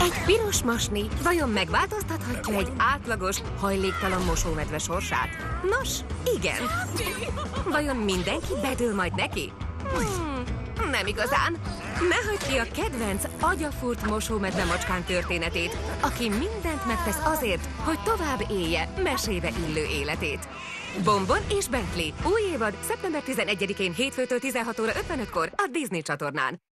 Egy piros masni vajon megváltoztathatja egy átlagos, hajléktalan mosómedve sorsát? Nos, igen. Vajon mindenki bedől majd neki? Hmm, nem igazán. Ne hagyd ki a kedvenc agyafurt mosómedve macskán történetét, aki mindent megtesz azért, hogy tovább élje mesébe illő életét. Bombon és Bentley. Új évad szeptember 11-én hétfőtől 16 óra 55-kor a Disney csatornán.